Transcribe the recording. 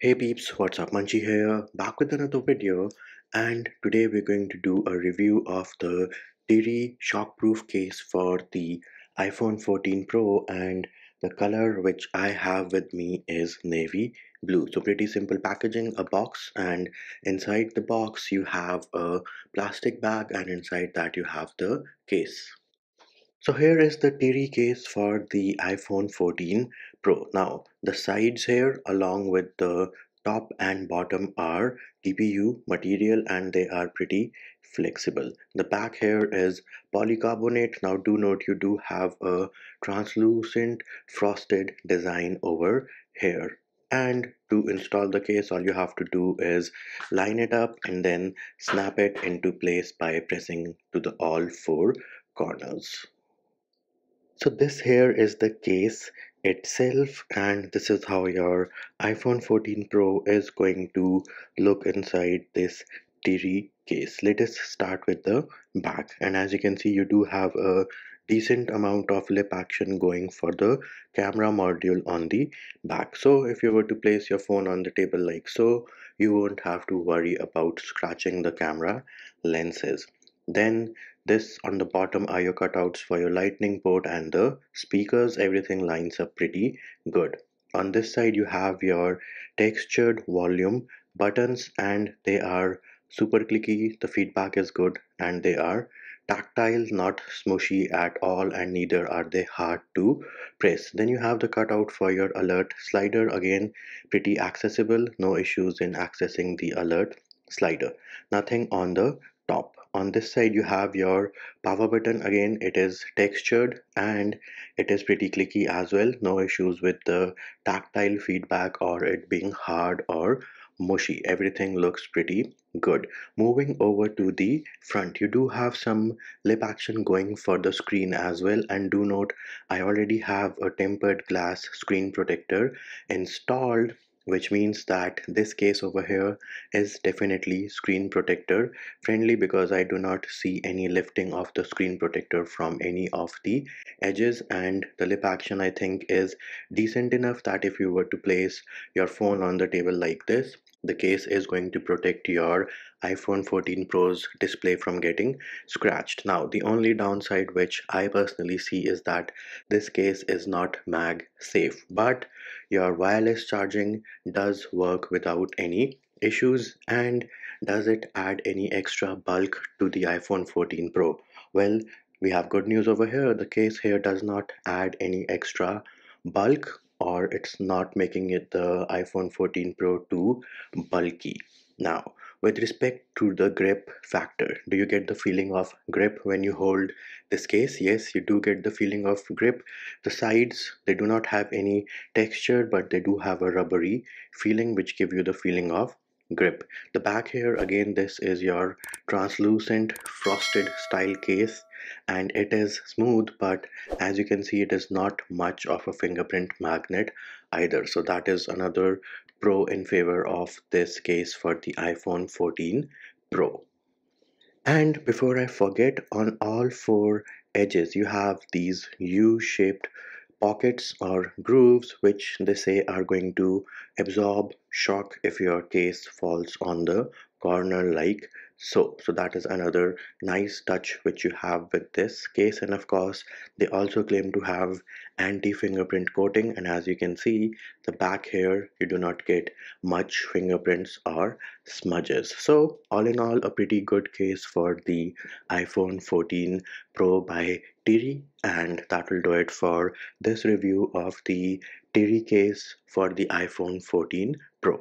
Hey peeps, what's up? Munchy here, back with another video and today we're going to do a review of the Tirriee shockproof case for the iPhone 14 Pro and the color which I have with me is navy blue. So pretty simple packaging, a box and inside the box you have a plastic bag and inside that you have the case. So here is the Tirriee case for the iPhone 14 Pro. Now the sides here along with the top and bottom are TPU material and they are pretty flexible. The back here is polycarbonate. Now do note you do have a translucent frosted design over here and to install the case all you have to do is line it up and then snap it into place by pressing to the all four corners so this here is the case itself and this is how your iPhone 14 Pro is going to look inside this Tirriee case. Let us start with the back and as you can see you do have a decent amount of lip action going for the camera module on the back. So if you were to place your phone on the table like so you won't have to worry about scratching the camera lenses. Then this on the bottom are your cutouts for your lightning port and the speakers. Everything lines up pretty good. On this side you have your textured volume buttons and they are super clicky. The feedback is good and they are tactile not smushy at all and neither are they hard to press. Then you have the cutout for your alert slider. Again pretty accessible. No issues in accessing the alert slider. Nothing on the top. On this side you have your power button. Again it is textured and it is pretty clicky as well. No issues with the tactile feedback or it being hard or mushy. Everything looks pretty good. Moving over to the front you do have some lip action going for the screen as well. And do note i already have a tempered glass screen protector installed which means that this case over here is definitely screen protector friendly because I do not see any lifting of the screen protector from any of the edges. And the lip action I think is decent enough that if you were to place your phone on the table like this the case is going to protect your iPhone 14 Pro's display from getting scratched. Now, the only downside which I personally see is that this case is not mag safe, but your wireless charging does work without any issues and does it add any extra bulk to the iPhone 14 Pro? Well, we have good news over here. The case here does not add any extra bulk or it's not making it the iPhone 14 Pro too bulky. Now, with respect to the grip factor, do you get the feeling of grip when you hold this case? Yes, you do get the feeling of grip. The sides, they do not have any texture, but they do have a rubbery feeling which give you the feeling of grip. The back here, again, this is your translucent frosted style case and it is smooth but as you can see it is not much of a fingerprint magnet either. So that is another pro in favor of this case for the iPhone 14 Pro. And before I forget on all four edges you have these U-shaped pockets or grooves which they say are going to absorb shock if your case falls on the corner like so so that is another nice touch which you have with this case. And of course they also claim to have anti-fingerprint coating. And as you can see the back here you do not get much fingerprints or smudges. So all in all a pretty good case for the iphone 14 pro by Tirriee. And that will do it for this review of the Tirriee case for the iphone 14 pro